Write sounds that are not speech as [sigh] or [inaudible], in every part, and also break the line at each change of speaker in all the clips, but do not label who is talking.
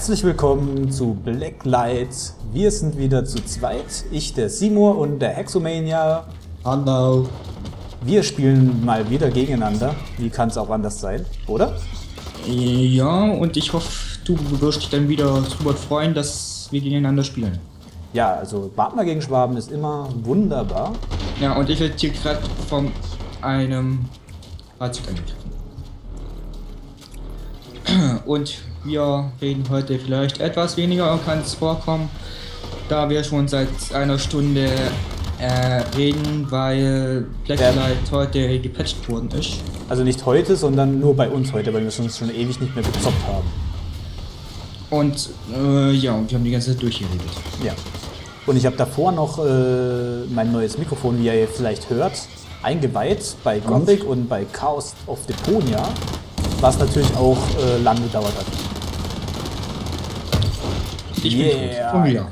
Herzlich willkommen zu Blacklight. Wir sind wieder zu zweit. Ich, der Simur und der Hexomania.
Hallo.
Wir spielen mal wieder gegeneinander. Wie kann es auch anders sein, oder?
Ja, und ich hoffe, du wirst dich dann wieder drüber freuen, dass wir gegeneinander spielen.
Ja, also Partner gegen Schwaben ist immer wunderbar.
Ja, und ich werde hier gerade von einem Fahrzeug angegriffen. Und wir reden heute vielleicht etwas weniger, kann es vorkommen, da wir schon seit einer Stunde äh, reden, weil Blacklight heute gepatcht worden ist.
Also nicht heute, sondern nur bei uns heute, weil wir uns schon ewig nicht mehr gezockt haben.
Und äh, ja, und wir haben die ganze Zeit durchgeredet.
Ja. Und ich habe davor noch äh, mein neues Mikrofon, wie ihr vielleicht hört, eingeweiht bei Gothic und bei Chaos of Deponia, was natürlich auch äh, lang gedauert hat.
Ich
Yeah.
bin tot. Schon wieder.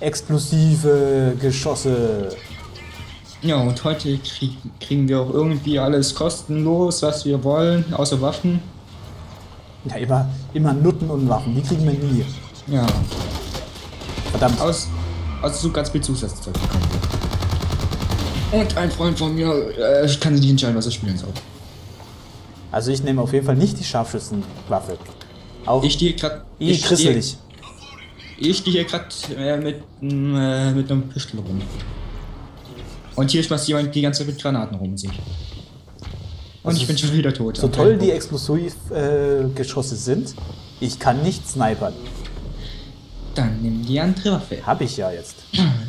Explosive Geschosse.
Ja, und heute krieg, kriegen wir auch irgendwie alles kostenlos, was wir wollen, außer Waffen.
Ja, immer, immer Nutten und Waffen, die kriegen wir nie.
Ja,
Verdammt.
aus, aus so ganz viel Zusatzzeug bekommen wir. Und ein Freund von mir äh, kann sich nicht entscheiden, was er spielen soll.
Also ich nehme auf jeden Fall nicht die Scharfschützenwaffe. Auch
Ich stehe gerade.
eh grisselig.
Ich stehe hier gerade äh, mit, äh, mit einem Pistol rum. Und hier schmeißt jemand die ganze Zeit mit Granaten rum sich. Und
Also
ich bin schon wieder tot.
So toll die Explosivgeschosse äh, sind, ich kann nicht snipern.
Dann nimm die andere Waffe.
Hab ich ja jetzt.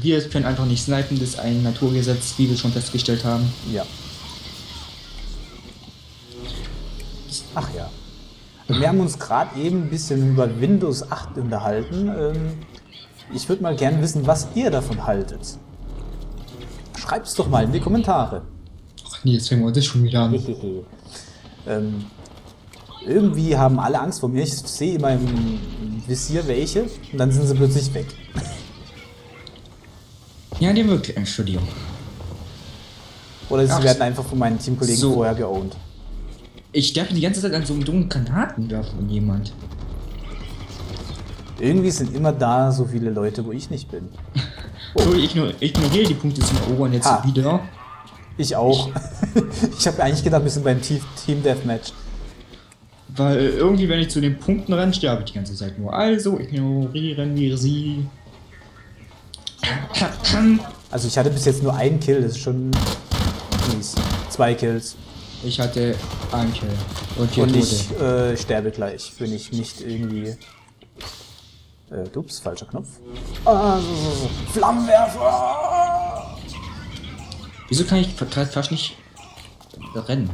Wir können einfach nicht snipen, das ist ein Naturgesetz, wie wir schon festgestellt haben.
Ja. Ach ja. Wir haben uns gerade eben ein bisschen über Windows 8 unterhalten. Ähm, ich würde mal gern wissen, was ihr davon haltet. Schreibt's doch mal in die Kommentare.
Ach nee, jetzt fangen wir das schon wieder an.
Ähm, irgendwie haben alle Angst vor mir. Ich sehe immer im Visier welche und dann sind sie plötzlich weg.
Ja, die wirklich, Entschuldigung.
Oder sie
Ach,
werden einfach von meinen Teamkollegen
so.
vorher geowned.
Ich sterbe die ganze Zeit an so einem dummen Granatenwerfer von jemand.
Irgendwie sind immer da so viele Leute, wo ich nicht bin. [laughs]
So, ich ignor- ignoriere die Punkte zum Erobern jetzt
Ha.
wieder.
Ich auch. [laughs] ich habe eigentlich gedacht, wir sind beim Team Deathmatch.
Weil irgendwie, wenn ich zu den Punkten renne, sterbe ich die ganze Zeit nur. Also ignorieren wir sie.
Also ich hatte bis jetzt nur einen Kill, das ist schon mies. Zwei Kills.
Ich hatte einen Kill. Und vier
Und ich äh, sterbe gleich, wenn ich nicht irgendwie. Äh, ups, falscher Knopf. Ah, so, so, so. Flammenwerfer!
Wieso kann ich fast nicht rennen?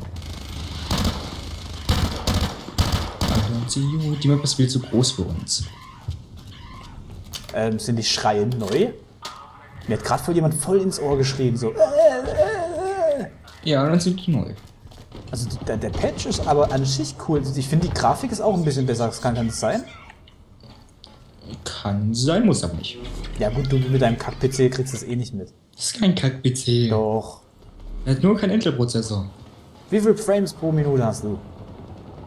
Also, Die Map ist viel zu groß für uns.
Ähm, sind die Schreie neu? Mir hat gerade voll jemand voll ins Ohr geschrien, so. äh,
Ja, dann sind die neu.
Also der, der Patch ist aber an sich cool. Ich finde die Grafik ist auch ein bisschen besser. Das kann, kann das sein?
Kann sein, muss aber nicht.
Ja gut, du mit deinem Kack-PC kriegst das eh nicht mit.
Das ist kein Kack-PC.
Doch.
Er hat nur keinen Intel-Prozessor.
Wie viele Frames pro Minute hast du?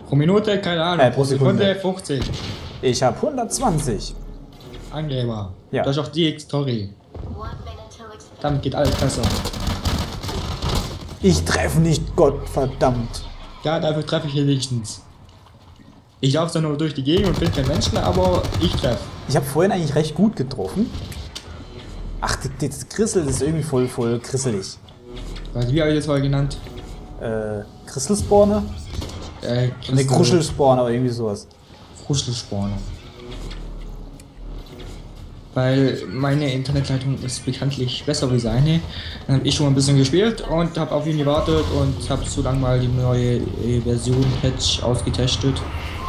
Pro Minute, keine Ahnung.
Äh, pro Sekunde.
50.
Ich habe 120.
Angeber.
Ja.
Das ist auch die Story. Damit geht alles besser.
Ich treffe nicht, Gott verdammt.
Ja, dafür treffe ich hier wenigstens. Ich laufe dann nur durch die Gegend und bin kein Mensch mehr, aber ich treffe.
Ich habe vorhin eigentlich recht gut getroffen. Ach, das, Grissel ist irgendwie voll, voll grisselig.
Also, wie habe ich das mal genannt?
Äh, Krisselspawner?
Äh,
Ne, Kruschelspawner oder irgendwie sowas.
Kruschelspawner. Weil meine Internetleitung ist bekanntlich besser wie seine. Dann habe ich schon mal ein bisschen gespielt und habe auf ihn gewartet und habe so lange mal die neue äh, Version Patch ausgetestet.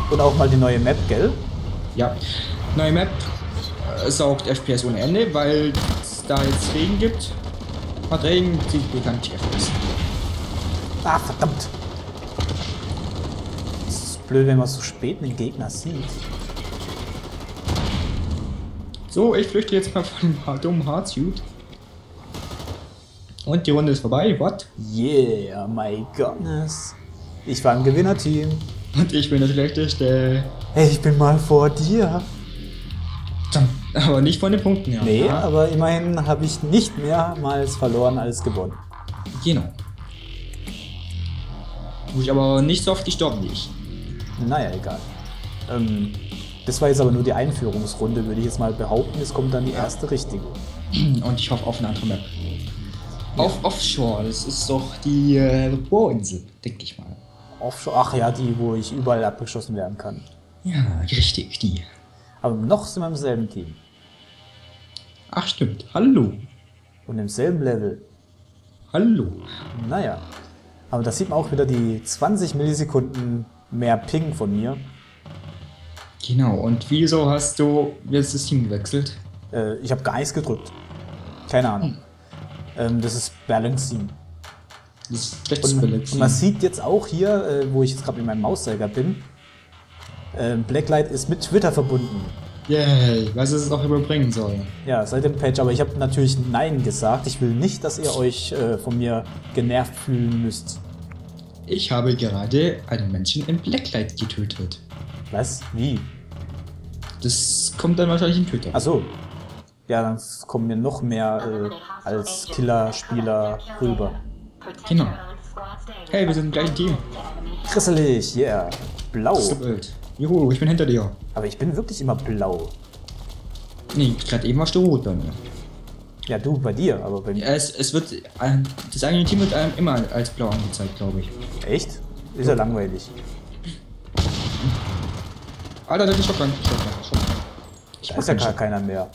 Und auch mal die neue Map, gell?
Ja, neue Map äh, saugt FPS ohne Ende, weil es da jetzt Regen gibt. Hat Regen, zieht bekanntlich FPS.
Ah, verdammt. Das ist blöd, wenn man so spät einen Gegner sieht.
So, ich flüchte jetzt mal von dem dummen Hardsuit. Und die Runde ist vorbei, what?
Yeah, my goodness. Ich war im Gewinnerteam.
Und ich bin der Schlechteste.
Hey, ich bin mal vor dir.
Aber nicht von den Punkten her.
Nee,
ja?
aber immerhin habe ich nicht mehrmals verloren als gewonnen.
Genau. Wo ich aber nicht so oft gestorben ich.
Naja, egal. Ähm, das war jetzt aber nur die Einführungsrunde, würde ich jetzt mal behaupten. Es kommt dann die erste richtige. [clears throat]
Und ich hoffe auf eine andere Map. Auf Offshore, das ist doch die äh, Bohrinsel, denke ich mal.
Offshore, ach ja, die, wo ich überall abgeschossen werden kann.
Ja, richtig, die.
Aber noch sind wir im selben Team.
Ach stimmt, hallo.
Und im selben Level.
Hallo.
Naja. Aber da sieht man auch wieder die 20 Millisekunden mehr Ping von mir.
Genau, und wieso hast du jetzt das Team gewechselt?
Äh, ich habe gar nichts gedrückt. Keine Ahnung. Ähm, das ist Balancing.
Das
Und, und man sieht jetzt auch hier, äh, wo ich jetzt gerade mit meinem Mauszeiger bin, äh, Blacklight ist mit Twitter verbunden.
Yay, was es auch überbringen soll.
Ja, seit dem Patch, aber ich habe natürlich Nein gesagt. Ich will nicht, dass ihr euch äh, von mir genervt fühlen müsst.
Ich habe gerade einen Menschen in Blacklight getötet.
Was? Wie?
Das kommt dann wahrscheinlich in Twitter.
Ach so. Ja, dann kommen mir noch mehr äh, als Killer-Spieler rüber.
Genau. Hey, wir sind im gleichen Team.
Grisselig, yeah. Blau.
Wild. Juhu, ich bin hinter dir.
Aber ich bin wirklich immer blau.
Nee, gerade eben warst du rot bei mir.
Ja, du bei dir, aber bei mir.
Es, es wird, ein- das eigene Team wird einem immer als blau angezeigt, glaube ich.
Echt? Ist ja langweilig.
Alter, das ist Shotgun. Shotgun, Shotgun. Ich
ist ja gar keiner mehr.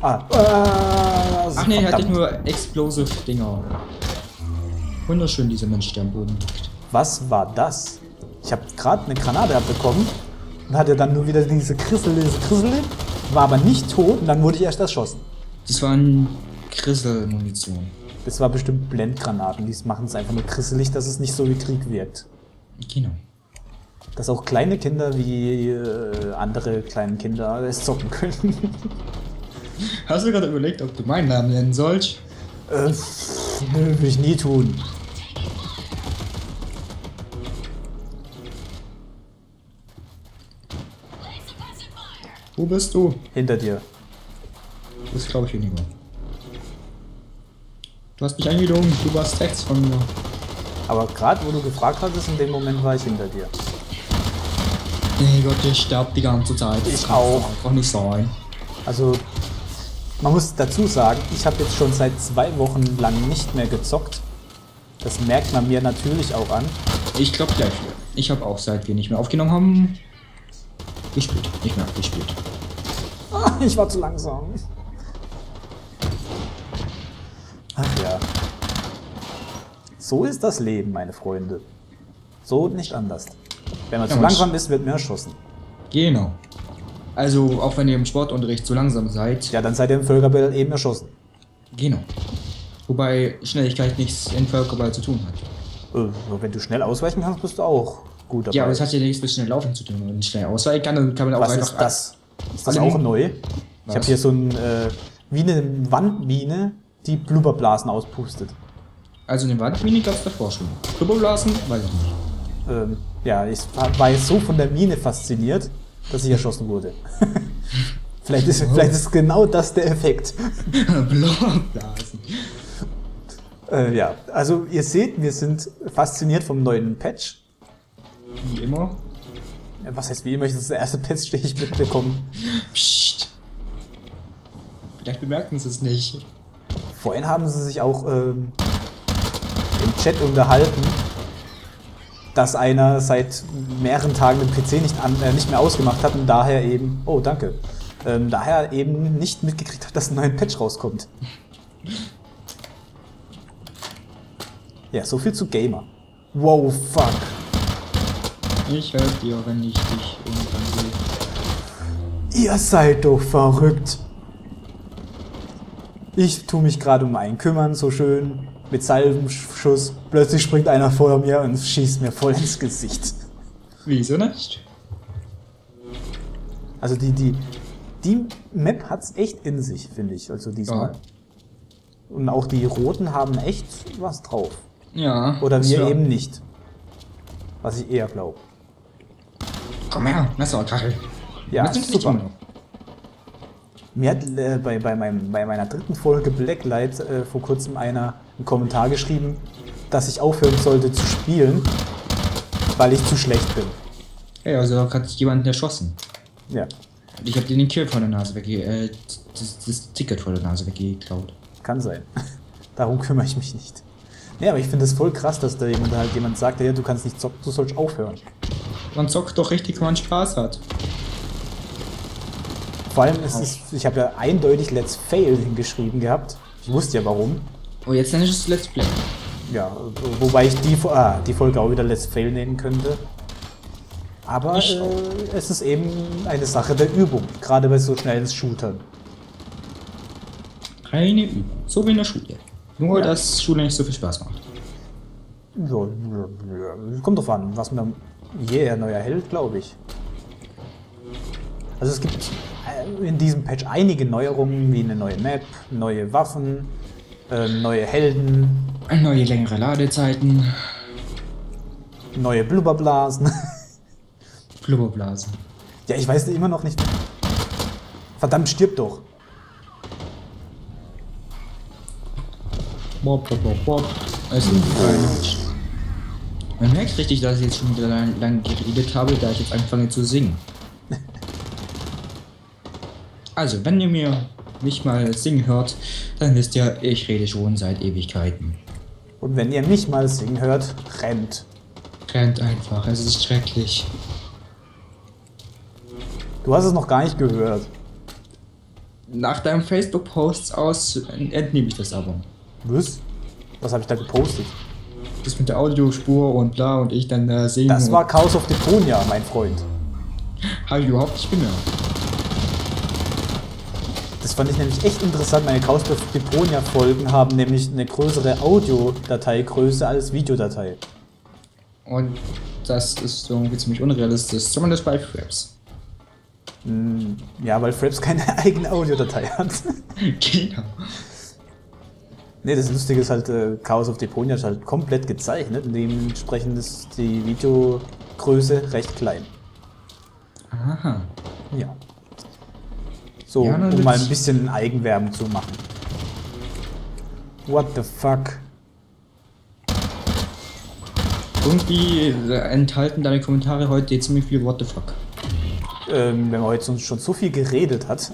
Ah. ah
Ach nee, er hatte
verdammt.
nur Explosive Dinger. Wunderschön, dieser Mensch, der am Boden liegt.
Was war das? Ich habe gerade eine Granate abbekommen und hatte dann nur wieder diese Krissel, diese Krissel, war aber nicht tot und dann wurde ich erst erschossen.
Das waren Grissel-Munition.
Das war bestimmt Blendgranaten, die machen es einfach nur krisselig, dass es nicht so wie Krieg wirkt.
Genau.
Dass auch kleine Kinder wie äh, andere kleine Kinder es zocken können. [laughs]
Hast du gerade überlegt, ob du meinen Namen nennen sollst?
äh, nö, würde ich nie tun.
Wo bist du?
Hinter dir.
Das glaube ich weniger. Du hast mich eingedrungen, du warst rechts von mir.
Aber gerade wo du gefragt hattest, in dem Moment war ich hinter dir.
Nee Gott, ich sterb die ganze Zeit. Das
Ich auch.
Einfach nicht sein.
Also, man muss dazu sagen, ich habe jetzt schon seit zwei Wochen lang nicht mehr gezockt. Das merkt man mir natürlich auch an.
Ich glaube gleich. Ich habe auch seit wir nicht mehr aufgenommen haben gespielt. Nicht mehr gespielt.
Ich war zu langsam. Ach ja. So ist das Leben, meine Freunde. So und nicht anders. Wenn man
Ja,
zu langsam ist, wird man erschossen.
Genau. Also, auch wenn ihr im Sportunterricht zu langsam seid.
Ja, dann seid ihr im Völkerball eben erschossen.
Genau. Wobei Schnelligkeit nichts in Völkerball zu tun hat.
Äh, wenn du schnell ausweichen kannst, bist du auch gut dabei.
Ja, aber es hat ja nichts mit schnell laufen zu tun. Wenn man schnell ausweichen kann, dann kann man auch
Was
einfach.
ist das? Ist das
alle
auch neu? Ich
Was?
habe hier so ein, äh, wie eine Wandmine, die Blubberblasen auspustet.
Also eine Wandmine gab es davor schon. Blubberblasen, weiß ich nicht.
Ähm, ja, ich war jetzt so von der Mine fasziniert, dass ich erschossen wurde. [laughs] vielleicht, ist, vielleicht ist genau das der Effekt. [laughs]
Blubberblasen.
Äh, ja, also ihr seht, wir sind fasziniert vom neuen Patch.
Wie immer.
Äh, Was heißt wie immer, das ist der erste Patch, den ich mitbekommen.
Psst. Vielleicht bemerken sie es nicht.
Vorhin haben sie sich auch ähm, im Chat unterhalten, dass einer seit mehreren Tagen den PC nicht, an, äh, nicht mehr ausgemacht hat und daher eben, oh danke, ähm, daher eben nicht mitgekriegt hat, dass ein neuer Patch rauskommt. Ja, so viel zu Gamer. Wow, fuck.
Ich höre dir, wenn ich dich irgendwann sehe.
Ihr seid doch verrückt. Ich tu mich gerade um einen kümmern, so schön, mit Salvenschuss. Plötzlich springt einer vor mir und schießt mir voll ins Gesicht.
Wieso nicht?
Also die, die, die Map hat's echt in sich, finde ich, also diesmal.
Ja.
Und auch die Roten haben echt was drauf.
Ja.
Oder wir
ja.
eben nicht. Was ich eher glaube.
Komm her, Messer, Kachel.
Ja, super. Mir hat äh, bei, bei, meinem, bei meiner dritten Folge Blacklight äh, vor kurzem einer einen Kommentar geschrieben, dass ich aufhören sollte zu spielen, weil ich zu schlecht bin.
Hey, also hat jemanden erschossen.
Ja,
Und ich habe dir den Kill von der Nase wegge... Äh, das, das Ticket von der Nase weggeklaut.
kann sein. [laughs] Darum kümmere ich mich nicht. Ja, aber ich finde es voll krass, dass da jemand halt jemand sagt, ja, du kannst nicht zocken, du sollst aufhören.
Man zockt doch richtig, wenn man Spaß hat.
Vor allem ist es, ich habe ja eindeutig Let's Fail hingeschrieben gehabt. Ich wusste ja warum.
Oh, jetzt nenne ich es Let's Play.
Ja, wobei ich die, ah, die Folge auch wieder Let's Fail nennen könnte. Aber äh, es ist eben eine Sache der Übung, gerade bei so schnellen Shootern.
Reine Übung. So wie in der Schule. Nur,
Ja.
dass Schule nicht so viel Spaß macht.
Ja, kommt drauf an, was man je neuer Held, glaube ich. Also es gibt äh, in diesem Patch einige Neuerungen, wie eine neue Map, neue Waffen, äh, neue Helden,
Neue längere Ladezeiten.
neue Blubberblasen. [laughs]
Blubberblasen.
ja, ich weiß immer noch nicht. Verdammt, stirb doch.
Bob, bob, bob, bob. Also, man merkt richtig, dass ich jetzt schon wieder lang, lang geredet habe, da ich jetzt anfange zu singen. [laughs] Also, wenn ihr mir mich mal singen hört, dann wisst ihr, ich rede schon seit Ewigkeiten.
Und wenn ihr mich mal singen hört, rennt.
Rennt einfach, es ist schrecklich.
Du hast es noch gar nicht gehört.
Nach deinem Facebook-Post aus entnehme ich das aber.
Was? Was habe ich da gepostet?
Das mit der Audiospur und bla und ich dann da singen.
Das war Chaos of Deponia, mein Freund.
Habe ich überhaupt nicht gemerkt.
Das fand ich nämlich echt interessant. Meine Chaos of Deponia Folgen haben nämlich eine größere Audiodateigröße als Videodatei.
Und das ist irgendwie ziemlich unrealistisch. Zumindest bei Fraps.
Hm, Ja, weil Fraps keine [laughs] eigene Audiodatei hat. [laughs]
genau.
ne, das Lustige ist halt, äh, Chaos of Deponia ist halt komplett gezeichnet. Dementsprechend ist die Videogröße recht klein.
Aha.
Ja. So,
Ja,
um mal ein bisschen Eigenwerbung zu machen. What the fuck?
Irgendwie äh, enthalten deine Kommentare heute ziemlich viel What the fuck.
Ähm, wenn man heute schon so viel geredet hat.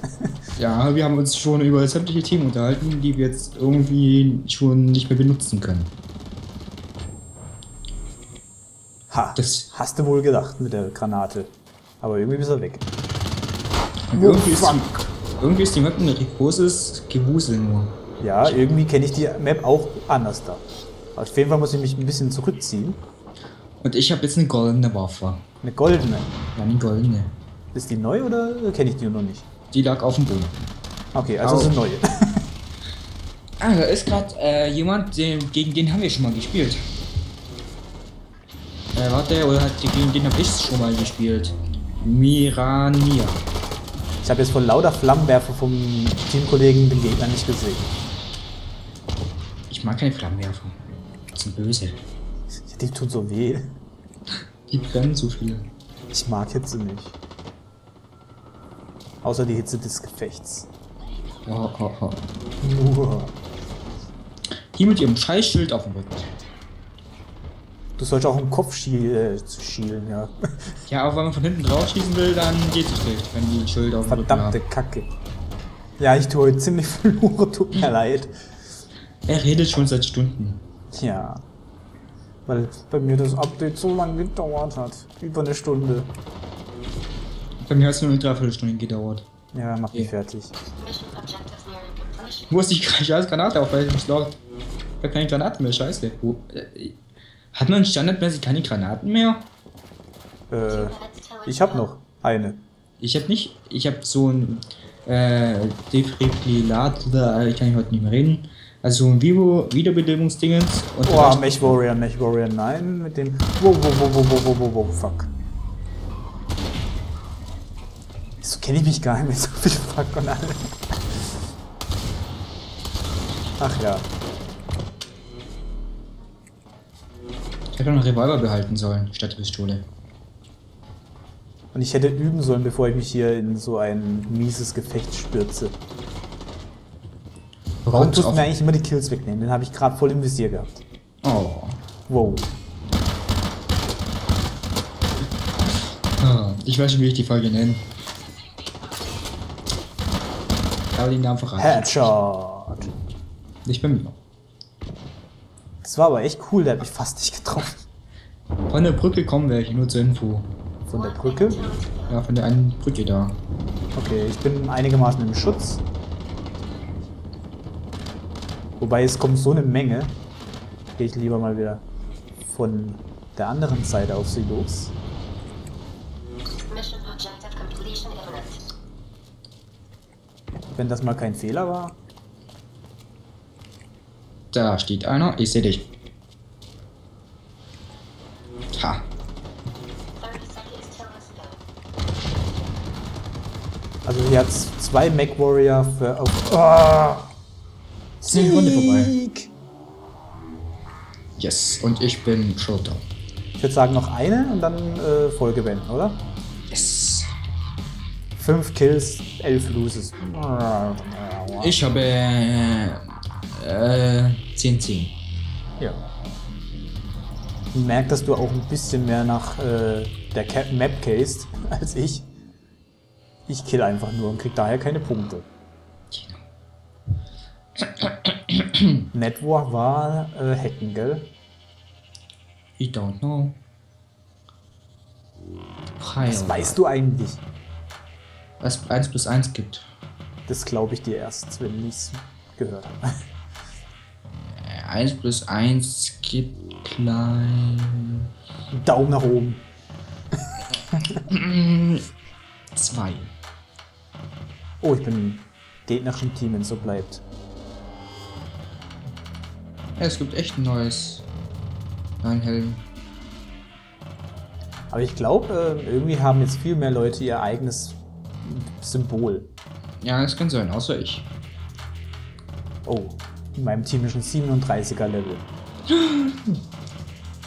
Ja, wir haben uns schon über sämtliche Themen unterhalten, die wir jetzt irgendwie schon nicht mehr benutzen können.
ha,
Das-
hast du wohl gedacht mit der Granate. Aber irgendwie ist er weg. Oh,
irgendwie, ist
fuck.
Irgendwie ist die Map ein großes Gewusel nur.
Ja, irgendwie kenne ich die Map auch anders da. Auf jeden Fall muss ich mich ein bisschen zurückziehen.
Und ich habe jetzt eine goldene Waffe.
Eine goldene.
Ja, eine goldene.
Ist die neu oder kenne ich die noch nicht?
Die lag auf dem Boden.
Okay, also
Au.
ist eine neue. [laughs]
Ah, da ist gerade äh, jemand, den, gegen den haben wir schon mal gespielt. Äh, warte, oder hat, gegen den habe ich schon mal gespielt. Mirania.
Ich habe jetzt vor lauter Flammenwerfer vom Teamkollegen den Gegner nicht gesehen.
Ich mag keine Flammenwerfer. Die sind böse.
Die tut so weh.
Die brennen zu viel.
Ich mag Hitze nicht. Außer die Hitze des Gefechts.
Oh, oh, oh.
Nur.
Die mit ihrem Scheißschild auf dem Rücken.
Du sollst auch im Kopf schiel, äh, schielen, ja.
Ja, aber wenn man von hinten drauf schießen will, dann geht es schlecht, wenn die ein Schild auf dem Rücken
Verdammte
haben.
Kacke. Ja, ich tue heute ziemlich [laughs] verloren, tut mir leid.
Er redet schon seit Stunden.
Ja. Weil bei mir das Update so lange gedauert hat. Über eine Stunde.
Bei mir hat es nur eine Dreiviertelstunde gedauert.
Ja, mach mich
Ja.
fertig.
Wo ist die scheiß Granate auf, weil ich mich laut. Ich hab keine Granaten mehr, scheiße. Wo, äh, hat man standardmäßig keine Granaten mehr?
Äh, ich hab noch eine.
Ich hab nicht. Ich hab so ein äh, Defibrillator, ich kann heute nicht mehr reden. Also so ein Vivo Wiederbelebungsdingens
Oh,
reicht-
Mech Warrior, Mech Warrior, nein, mit dem. Wow, wow, wow, wow, wow, wow, wow, wow, fuck. So kenne ich mich gar nicht mit so viel Fuck und allem. Ach ja.
Ich hätte noch einen Revolver behalten sollen, statt Pistole.
Und ich hätte üben sollen, bevor ich mich hier in so ein mieses Gefecht stürze. Warum tust du mir eigentlich immer die Kills wegnehmen? Den habe ich gerade voll im Visier gehabt.
Oh.
Wow.
Ah, Ich weiß nicht, wie ich die Folge nenne. Aber den Namen verraten.
Headshot.
Nicht bei mir.
Das war aber echt cool, der hat mich fast nicht getroffen.
Von der Brücke kommen welche, nur zur Info.
Von der Brücke.
Ja, von der einen Brücke da.
Okay, ich bin einigermaßen im Schutz. Wobei es kommt so eine Menge. Gehe ich lieber mal wieder von der anderen Seite auf sie los.
Mission objective completion imminent.
Wenn das mal kein Fehler war.
Da steht einer, ich sehe dich. Ha.
30 seconds till let's go.
Also hier hat zwei Mech Warrior für auf. Oh,
Ist die Runde vorbei.
Sieg!
Yes, und ich bin Schulter.
Ich würde sagen noch eine und dann äh, Folge beenden, oder?
Yes.
Fünf Kills, elf Loses.
Ich habe äh, äh, 10 10.
Ja. Man merkt, dass du auch ein bisschen mehr nach äh, der Cap Map cast [laughs] als ich. Ich kill einfach nur und krieg daher keine Punkte. Network war äh, hacken, gell?
I don't know. Preis.
Das weißt du eigentlich.
Was 1 plus 1 gibt.
Das glaube ich dir erst, wenn ich es gehört habe. [laughs]
Äh, 1 plus 1 gibt klein.
Daumen nach oben.
2.
Oh, ich bin im gegnerischen Team, wenn es so bleibt.
Ja, es gibt echt ein neues. Nein, Helm.
Aber ich glaube, äh, irgendwie haben jetzt viel mehr Leute ihr eigenes Symbol.
Ja, das kann sein, außer ich.
Oh, in meinem Team ist ein 37er Level.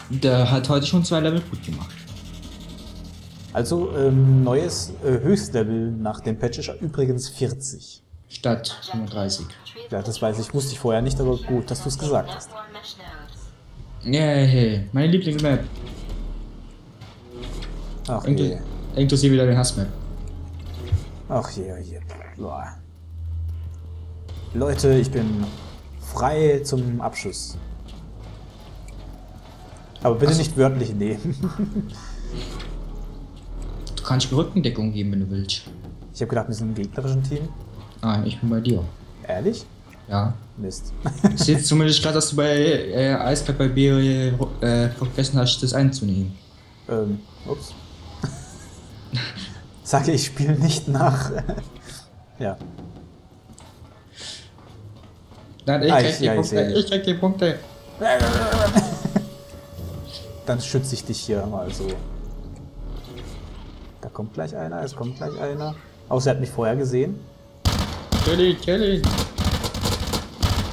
Der hat heute schon zwei Level gut gemacht.
Also ähm, neues äh, Höchstlevel nach dem Patch ist übrigens 40.
Statt 35.
Ja, das weiß ich, wusste ich vorher nicht, aber gut, dass du es gesagt hast.
Yeah, meine Lieblingsmap.
Ach
Inkl
je,
Inklusive wieder den Hassmap.
ach je, je. Boah. Leute, ich bin frei zum Abschuss. Aber bitte
Ach so.
nicht wörtlich nehmen. [laughs]
Du kannst mir Rückendeckung geben, wenn du willst.
Ich habe gedacht, wir sind im gegnerischen Team.
Nein, ich bin bei dir.
Ehrlich?
Ja.
Mist.
Ich sehe jetzt [laughs] zumindest gerade, dass du bei äh, Eisberg bei B äh, vergessen hast, das einzunehmen.
ähm, ups. [laughs] Sage ich spiele nicht nach. ja.
Nein, ich
Ah,
krieg
ich-
die
ja,
Punkte. Ich krieg die Punkte. [laughs]
Dann schütze ich dich hier mal so. Da kommt gleich einer, es kommt gleich einer. Außer er hat mich vorher gesehen.
Kill ihn, kill ihn.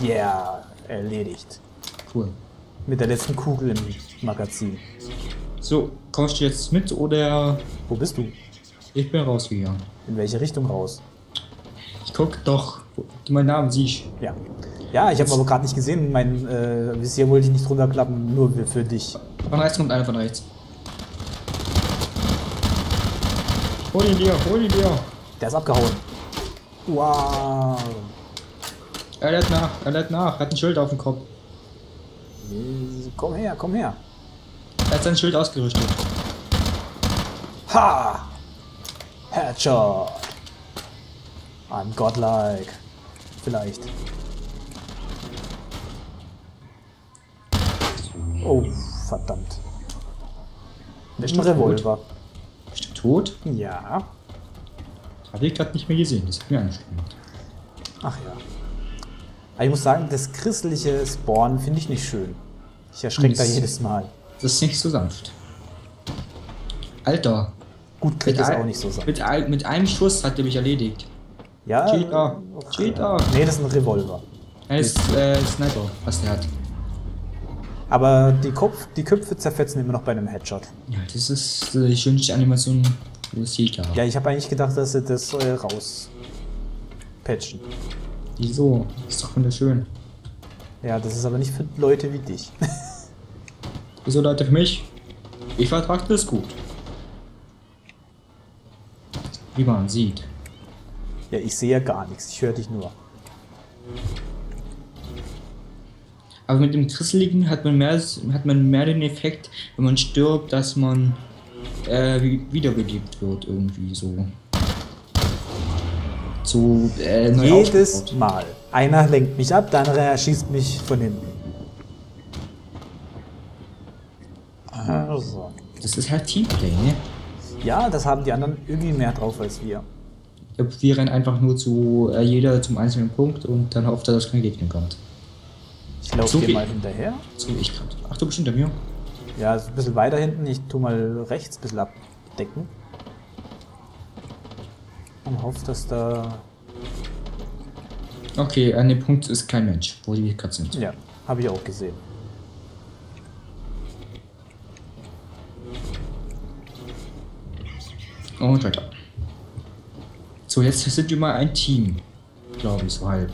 Yeah, erledigt.
Cool.
Mit der letzten Kugel im Magazin.
So, kommst du jetzt mit oder
Wo bist du?
ich bin rausgegangen?
In welche Richtung raus?
Ich guck doch, wo du meinen Namen siehst.
Ja. Ja, ich habe aber gerade nicht gesehen. Mein äh, Visier wollte ich nicht runterklappen, nur für- dich.
Von rechts kommt einer von rechts. Hol ihn dir, hol ihn dir.
Der ist abgehauen. Wow.
Er lädt nach, er lädt nach, hat ein Schild auf dem Kopf.
Komm her, komm her.
Er hat sein Schild ausgerüstet.
Ha! Headshot! I'm godlike. Vielleicht. Oh, verdammt.
Bist du
Revolver.
Bist du tot?
Ja.
Hab ich gerade nicht mehr gesehen, das hat mir gemacht.
Ach ja. Aber ich muss sagen, das christliche Spawn finde ich nicht schön. Ich erschrecke da jedes Mal.
Das ist nicht so sanft. Alter,
Gut, Krieg
mit,
ist
ein-
auch nicht so sein.
mit, ein, mit einem Schuss hat er mich erledigt.
Ja.
Cheater. Cheater.
Nee, das ist ein Revolver.
Er ist äh, Sniper, was der hat.
Aber die, Kopf, die Köpfe zerfetzen immer noch bei einem Headshot.
Ja, das ist äh, die schönste Animation Das sieht ja.
Ja, ich habe eigentlich gedacht, dass sie das äh, raus patchen.
Wieso? Ist doch wunderschön.
Ja, das ist aber nicht für Leute wie dich. [laughs]
Wieso Leute für mich? Ich vertrage das gut. Wie man sieht.
ja, ich sehe ja gar nichts. Ich höre dich nur.
Aber mit dem Krisseligen hat man mehr, hat man mehr den Effekt, wenn man stirbt, dass man äh, wie- wiederbelebt wird irgendwie so. So äh,
Jedes
aufgebaut.
Mal. Einer lenkt mich ab, der andere erschießt mich von hinten. Also.
Das ist halt Teamplay, ne?
Ja, das haben die anderen irgendwie mehr drauf als wir.
Wir rennen einfach nur zu äh, jeder zum einzelnen Punkt und dann hofft er, dass kein Gegner kommt.
Ich laufe
So viel-
mal hinterher.
So wie ich gerade. Ach, du bist hinter mir.
Ja, ist ein bisschen weiter hinten. Ich tu mal rechts ein bisschen abdecken. Und hoffe, dass da.
Okay, an dem Punkt ist kein Mensch, wo die gerade sind.
Ja, habe ich auch gesehen.
Und weiter. So, jetzt sind wir mal ein Team. Glaube ich, so halb.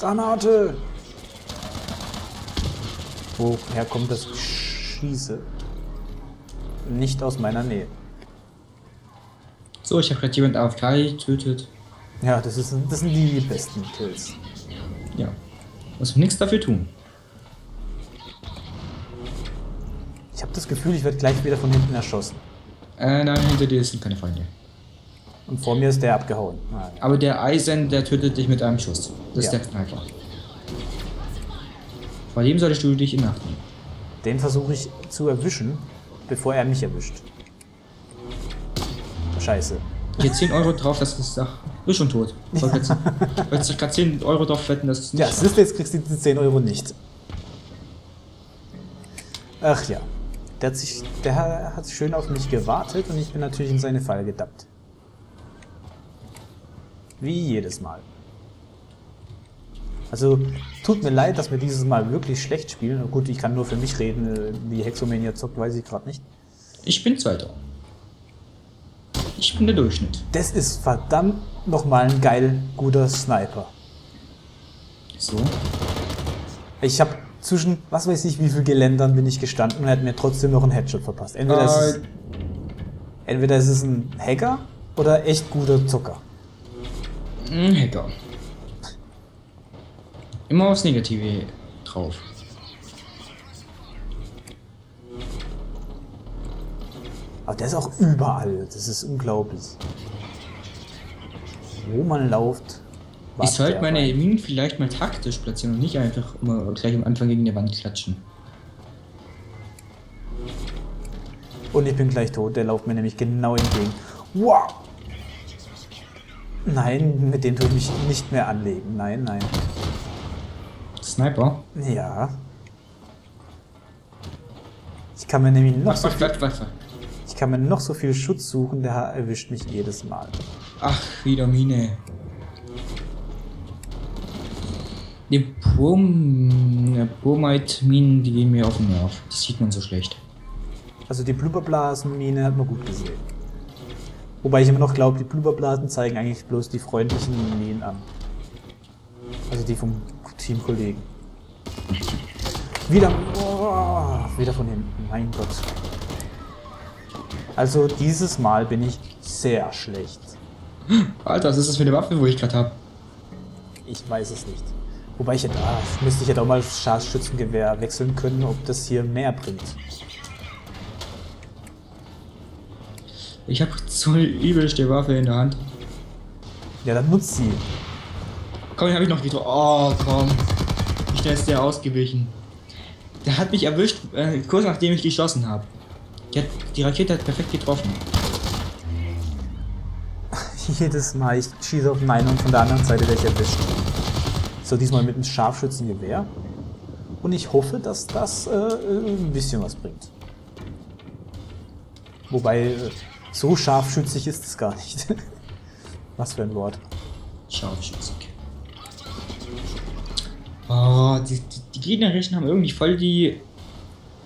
Granate! Woher kommt das Schieße? Nicht aus meiner Nähe.
So, ich habe gerade jemand AFK getötet.
Ja, das, ist, das sind die besten Kills.
Ja. Muss nichts dafür tun.
Ich habe das Gefühl, ich werde gleich wieder von hinten erschossen.
Äh, nein, hinter dir sind keine Feinde.
Und vor mir ist der abgehauen. Ja.
Aber der Eisen, der tötet dich mit einem Schuss. Das ist
Ja.
der Sniper. Vor dem solltest du dich in Acht nehmen.
Den versuche ich zu erwischen, bevor er mich erwischt. Scheiße.
Hier 10 Euro drauf, das ist doch. Du bist schon tot. Wollte jetzt, jetzt gerade 10 Euro drauf wetten, dass es nicht.
Ja, siehst du, jetzt kriegst du die 10 Euro nicht. Ach ja. Der hat, sich, der hat schön auf mich gewartet und ich bin natürlich in seine Falle gedappt. Wie jedes Mal. Also, tut mir leid, dass wir dieses Mal wirklich schlecht spielen. Gut, ich kann nur für mich reden. Wie Hexomania zockt, weiß ich gerade nicht.
Ich bin Zweiter. Ich bin der Durchschnitt.
Das ist verdammt nochmal ein geil guter Sniper.
So.
Ich habe zwischen, was weiß ich, wie viel Geländern bin ich gestanden und er hat mir trotzdem noch einen Headshot verpasst. Entweder, ist, es,
Äh,
entweder ist es ein Hacker oder echt guter Zucker.
Ein Hacker. Immer aufs Negative drauf.
Aber der ist auch überall. Das ist unglaublich. Wo man läuft.
Ich sollte meine
rein.
Minen vielleicht mal taktisch platzieren und nicht einfach immer gleich am Anfang gegen die Wand klatschen.
Und ich bin gleich tot. Der läuft mir nämlich genau entgegen. Wow! Nein, mit dem tue ich mich nicht mehr anlegen. Nein, nein.
Sniper?
Ja. Ich kann mir nämlich noch
Wach,
so
wach, wach, wach.
Ich kann mir noch so viel Schutz suchen, der erwischt mich jedes Mal.
Ach, wieder Mine. Die Brom... Bromite-Minen, die gehen mir auf den Nerv. Die sieht man so schlecht.
Also die Blubberblasenmine hat man gut gesehen. Wobei ich immer noch glaube, die Blubberblasen zeigen eigentlich bloß die freundlichen Minen an. Also die vom Teamkollegen. Wieder, oh, wieder von hinten, mein Gott. Also dieses Mal bin ich sehr schlecht.
Alter, was ist das für eine Waffe, wo ich gerade hab?
Ich weiß es nicht. Wobei ich hätte, ah, müsste ich hätte auch mal Scharfschützengewehr wechseln können, ob das hier mehr bringt.
Ich habe so eine übelste Waffe in der Hand.
Ja, dann nutzt sie.
Komm, den habe ich noch getroffen. Oh, komm. Wie schnell ist der ausgewichen? Der hat mich erwischt, äh, kurz nachdem ich geschossen habe. Die, die Rakete hat perfekt getroffen. [laughs]
Jedes Mal, ich schieße auf meinen und von der anderen Seite werde ich erwischt. So, diesmal mit einem Scharfschützengewehr. Und ich hoffe, dass das äh, ein bisschen was bringt. Wobei, äh, so scharfschützig ist es gar nicht. [laughs] was für ein Wort.
Scharfschützig. Oh, die, die, die Gegnerischen haben irgendwie voll die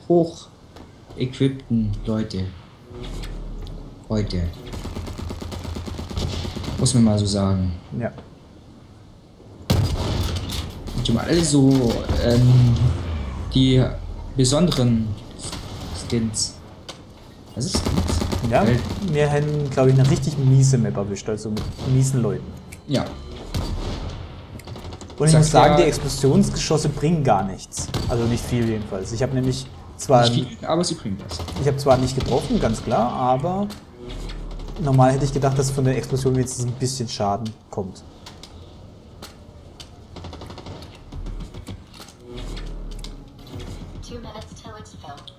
hoch equippten Leute. Heute. Muss man mal so sagen.
Ja.
Und die haben alle so ähm, die besonderen Skins. Was ist Skins?
Ja,
Weil-
wir hätten, glaube ich, eine richtig miese Map erwischt, also mit miesen Leuten.
Ja.
Und ich
Sagt
muss sagen,
ja-
die Explosionsgeschosse bringen gar nichts. Also nicht viel jedenfalls. Ich habe nämlich zwar,
Nicht viel, aber sie bringen das.
ich habe zwar nicht getroffen, ganz klar, aber normal hätte ich gedacht, dass von der Explosion wenigstens ein bisschen Schaden kommt.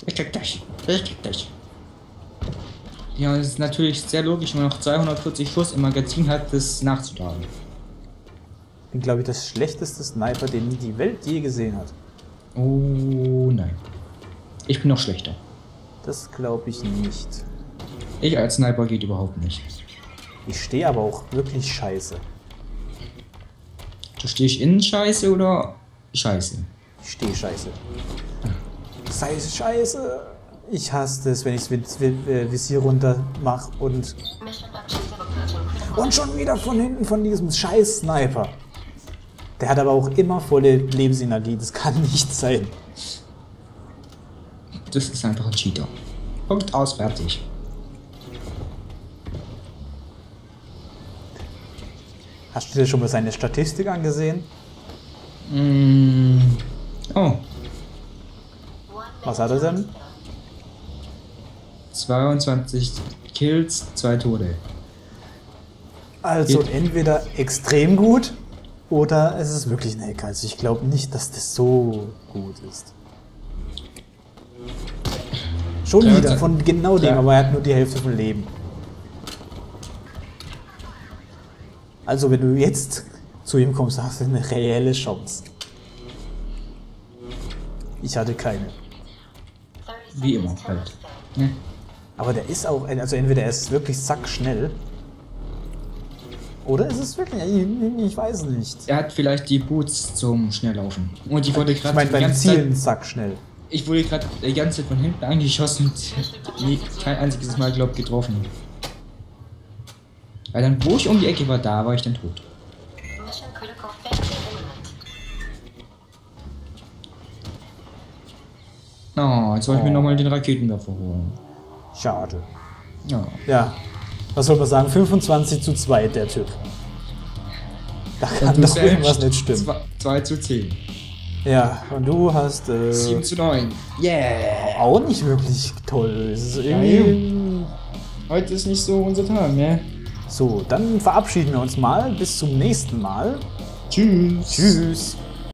Ich krieg dich. Ich krieg dich. Ja, es ist natürlich sehr logisch, wenn man noch 240 Schuss im Magazin hat, das nachzuladen.
Bin, glaube ich, das schlechteste Sniper, den die Welt je gesehen hat.
Oh nein. Ich bin noch schlechter.
Das glaube ich nicht.
Ich als Sniper geht überhaupt nicht.
Ich stehe aber auch wirklich scheiße.
Du stehst innen scheiße oder scheiße?
Ich stehe scheiße. Sei scheiße. Ich hasse es, wenn ich das Visier runter mache und. Und schon wieder von hinten von diesem scheiß Sniper. Der hat aber auch immer volle Lebensenergie. Das kann [laughs] nicht sein.
Das ist einfach ein Cheater. Punkt aus, fertig.
Hast du dir schon mal seine Statistik angesehen?
Mm. Oh,
Was hat er denn?
It's filled.
22 Kills, 2 Tode.
Also
Geht.
entweder extrem gut oder es ist wirklich ein Hacker. Also ich glaube nicht, dass das so gut ist. Schon
Ja,
wieder von genau dem,
Ja.
aber er hat nur die Hälfte vom Leben. Also wenn du jetzt zu ihm kommst, hast du eine reelle Chance. Ich hatte keine.
30
Wie immer halt.
filled.
Ne?
Aber der ist auch, also entweder er ist wirklich sackschnell. Oder ist es wirklich, ich, ich weiß nicht.
Er hat vielleicht die Boots zum Schnelllaufen. Und ich wurde
Ich
gerade
meine
die
beim
ganze Zeit,
Zielen sackschnell.
ich wurde gerade die ganze Zeit von hinten angeschossen und nie, kein einziges Mal glaub getroffen. Weil dann, wo ich um die Ecke war, da war ich dann tot. Oh, jetzt soll ich mir
Oh.
nochmal den Raketenwerfer holen.
Schade.
Ja.
Ja, was soll man sagen? 25 zu 2, der Typ. Da kann doch irgendwas nicht stimmen.
2 zu 10.
Ja, und du hast äh,
7 zu 9. Yeah!
auch nicht wirklich toll. Es ist irgendwie.
Heute ist nicht so unser Tag, ne?
So, dann verabschieden wir uns mal. Bis zum nächsten Mal.
Tschüss.
Tschüss.